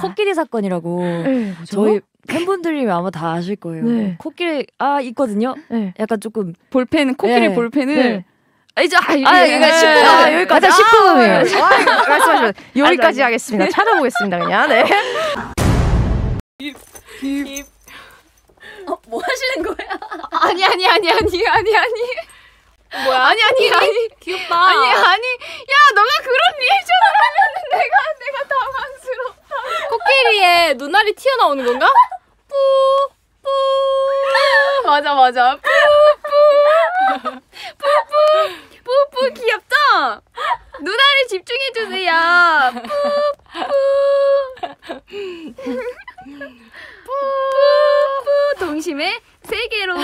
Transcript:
코끼리 사건이라고 네? 저희 팬분들이 아마 다 아실 거예요. 네. 코끼리 아 있거든요. 네. 약간 조금 볼펜 코끼리 네. 볼펜을 네. 아, 이제 아, 아, 예, 이거 예. 식구가 아, 여기까지. 일단 19금이에요. 아, 말씀하시면 여기까지 하겠습니다. 찾아보겠습니다, 그냥. 네. 뭐 하시는 거예요? 아니 아니 아니 아니 아니 아니 뭐야 아니 아니 아니 귀엽다. 아니 아니 야 너가 그런 리액션을 하면은 내가 내가 당황스럽다 눈알이 튀어나오는 건가? 뿌 뿌 맞아 맞아. 뿌 뿌 뿌 뿌 뿌 뿌 귀엽다 눈알에 집중해 주세요. 뿌 뿌 뿌 뿌 동심의 세계로